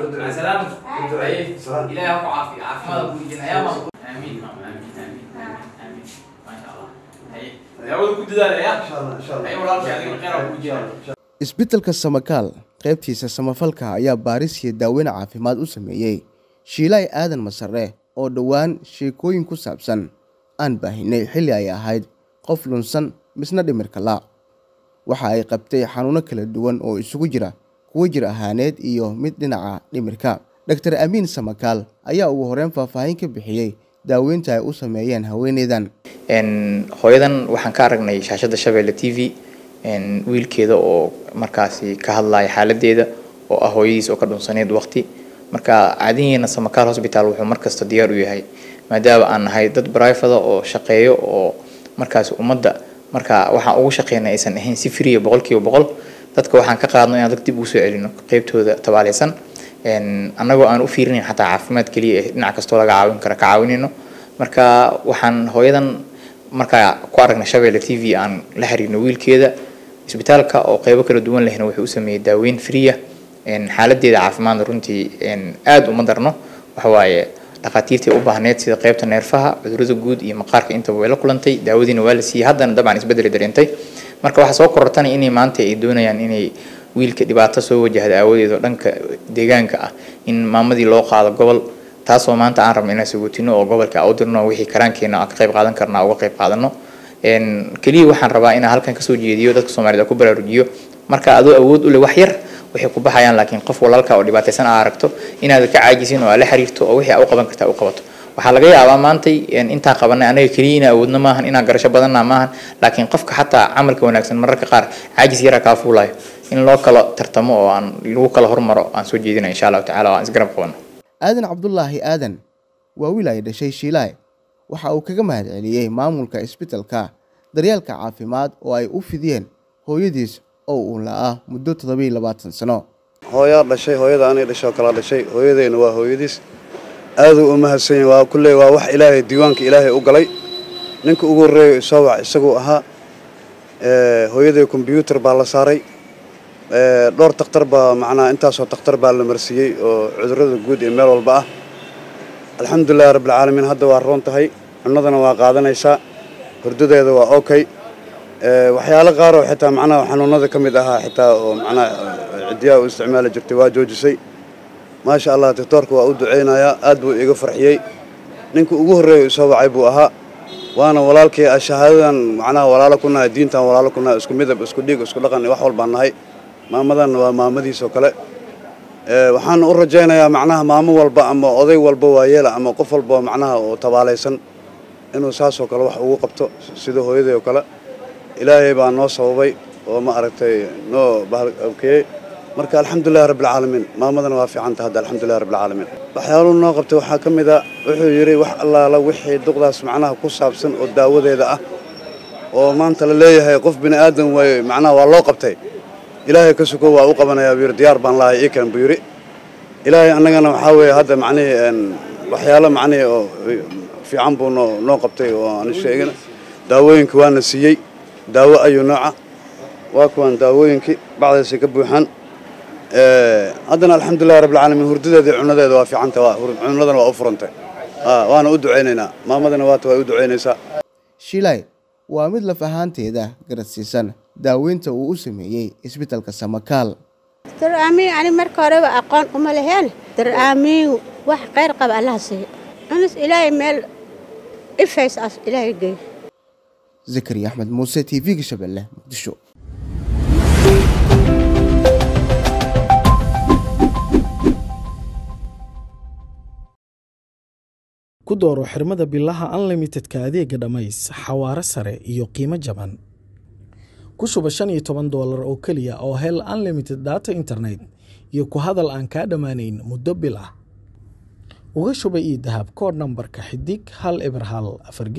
مع السلامة طيب إلهي يعطيك عافية عافية ويجينا يا ماما آمين ماما آمين آمين آمين ما شاء الله هي يعود كنت ذا يا أي والله شاء الله خير ويجينا isbeddelka samakaal qaybtiisa samafalka ayaa baaris iyo daaweyn caafimaad u sameeyey shiilay aadan masare oo dhowaan sheekooyin ku saabsan aan baahinay xilli ay ahayd qof lunsan misna dhimirka la waxa ay qabtay xanuuno kala duwan oo isugu jira kuwo jir ahaaneed iyo mid dhinaca dhimirka. Dor amiin samakaal ayaa ugu horeyn faahfaahin ka bixiyey daaweynta ay u sameeyeen haweeneydan. Hooyadan waxaan ka aragnay shaashada shabeelle t v wiilkeeda oo markaasi ka hadlaya xaaladeeda oo ah hooyadiis oo ka dhunsaneyd waqti. Marka caadihiina samakaal hosbital wuxuu markasta diyaar u yahay maadaama aan nahay dad brivada oo shaqeeyo oo markaasi ummadda. Marka waxaan ugu shaqeynay aysan ahayn si friya boqolkiiba boqol dadka waxaan ka qaadno inaan dad dib ugu soo celino qeybtooda tabaaleysan annagoo aan u fiirinayn xataa caafimaad keliya dhinac kastoo laga caawin kara ka caawinayno marka waxaan hooyadan markaa ku aragnay shabeelle t v aan la xiriirno wiilkeeda isbitaalka oo qeybo kala duwan lehna wuxuu u sameeyey daaweyn friya xaaladeeda caafimaadna runtii aada uma darno. Waxawaaye dhakhaatiirtii u baahneed sida qeybta neerfaha cudurrada guud iyo maqaarka intaba way la kulantay daawadiina waa la siiyey. Haddana dabcan isbedeli dareentay marka waxaa soo korortana inay maanta ay doonayaan inay wiilka dhibaato soo wajahda aawadeed oo dhanka deegaanka ah in maamadii loo qaado gobol taasoo maanta aan rabno inaan sagootino oo gobolka u dirno wixii karaankeena aan ka qayb qaadan karna uga qayb qaadano keliya waxaan rabaa inaan halkan ka soo jeediyo dadka soomaaliyed ku baraarujiyo. Marka adoo awood u leh wax yar waxay ku baxayaan laakiin qof walaalka oo dhibaataysan aa aragto inaad ka caajisin oo la xiriirto oo wixii aa u qaban kartaa u qabato waxaa laga yaabaa maantay intaan qabanay anaga keliya inaan awoodno maahan inaan garasho badanna maahan laakiin qofka xataa camalka wanaagsan mararka qaar caajis yaraa kaa fuulayo in loo kala tartamo oo aan lagu kala hormaro aan soo jeedina insha allahu tacala oo aan isgarab qabano aadan cabdulaahi aadan waa wiil ay dhashay shiilaay waxa uu kaga mahad celiyey maamulka isbitalka daryeelka caafimaad oo ay u fidiyeen hooyadiis oo uu la'aa muddo toddobiiyo labaatan sano. Hooyaa dhashay hooyada anay dhashoo kala dhashay hooyadeyna waa hooyadiis aaduu u mahadsanya waa kulley waa wax ilaahay diiwaanka ilaahay u galay. Ninka ugu horreeyo isoo wac isaguu ahaa hooyaday kombyuutar baa la saaray. Dhowr takhtar baa macnaha intaasoo takhtar baa la marsiiyey oo cudurrada guud ee meel walba ah. Alxamdulilahi rabbilcaalamiin hadda waa roon tahay cunnadana waa qaadanaysaa hurdadeeda waa okay. Waxyaalo qaaroo xitaa macnaha xanuunada ka mid ahaa xitaa oo macnaha ciddiyaha u isticmaali jirtay waa joojisay maasha allah doctoorka waa u ducaynayaa aad buu iga farxiyey. Ninka ugu horreeya isoo wacay buu ahaa. Waana walaalkii shahaadadan macnaha walaalo ku nahay diintan walaalo ku nahay isku midab isku dhiig isku dhaqan wax walbaan nahay. Maamadan waa maamadiisoo kale. Waxaan u rajaynayaa macnaha maamo walba ama oday walba waayeela ama qof walba macnaha oo tabaalaysan inuu saasoo kale wax ugu qabto sida hooyaday oo kale. Ilaahay baa noo sababay oo ma aragtay noo bahalkeeyey marka alxamdulilahi rabbilcaalamiin maamadana waa fiicanta hadda alxamdulilahi rabbilcaalamiin waxyaaluhu noo qabtay waxaa ka mid a wuxuu yidhi wax allaala wixii duqdaas macnaha ku saabsan oo daawadeeda ah oo maanta la leeyahay qof bini aadan waaye macnaha waa loo qabtay. Ilaahay ka suko waa u qabanayaa buu yidhi diyaar baan lahay iikan buu yidhi. Ilaahay annagana waxaa weeye hadda macnihii waxyaalo macnihii oo fiican buu noo noo qabtay oo aan sheegin. Daawooyinka waana siiyey daawo ayuu nooca waa kuwaan daawooyinkii bacdaysay ka buuxaan haddana alxamdulilahi rabbilcaalamiin hurdadeeda cunadeeda waa fiicanta cunadana waa u furantay. Waana u ducaynaynaa maamadana waata way u ducaynaysaa shiilay waa mid laf ahaanteeda garadsiisan. Daaweynta uu u sameeyey isbitalka samakaal dar aamiin ani marka horeba aqoon uma leheen dar aamiin wax khayr qaba allaha siiyo cunus ilaahay meel ifays as ilaahay geey. Zakariya axmed muuse t v-ga shabeelle muqdisho ku dooro xirmada bilaha unlimitedka adeega dhammays xawaare sare iyo qiimo jaban. Ku shuba shan iyo toban doolar oo keliya oo hel unlimited data internet iyo ku hadal aan kaa dhammaanayn muddo bil ah. Uga shuba ii dahab koodh nambarka xidig hal eber hal afar